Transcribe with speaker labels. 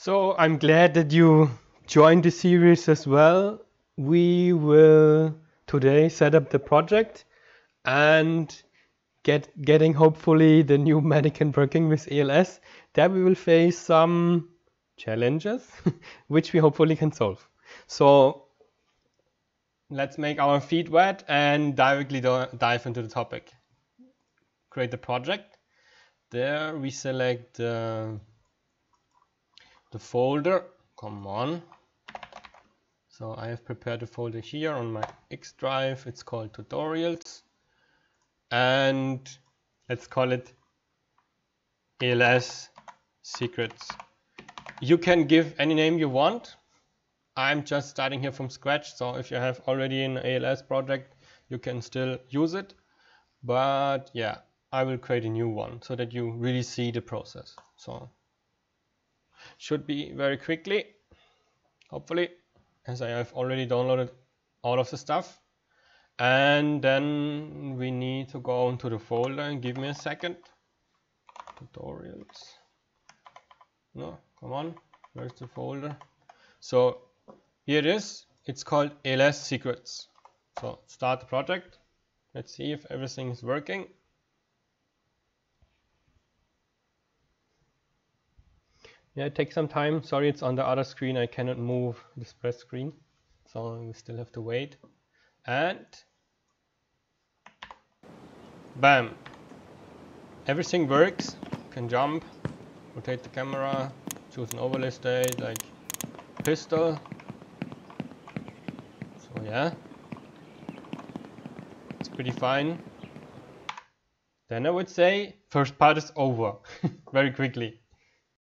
Speaker 1: So I'm glad that you joined the series as well. We will today set up the project and get getting hopefully the new mannequin working with ALS. There we will face some challenges which we hopefully can solve. So let's make our feet wet and directly dive into the topic. Create the project. There we select uh, the folder. Come on. So I have prepared a folder here on my X drive. It's called tutorials. And let's call it ALS secrets. You can give any name you want. I'm just starting here from scratch so if you have already an ALS project you can still use it. But yeah I will create a new one so that you really see the process. So should be very quickly hopefully as I have already downloaded all of the stuff. And then we need to go into the folder and give me a second. Tutorials. No come on. Where's the folder? So here it is. It's called ALS secrets so start the project. Let's see if everything is working Yeah, it takes some time. Sorry, it's on the other screen. I cannot move the spread screen. So we still have to wait. And bam. Everything works. You can jump, rotate the camera, choose an overlay state like pistol. So yeah. It's pretty fine. Then I would say first part is over very quickly.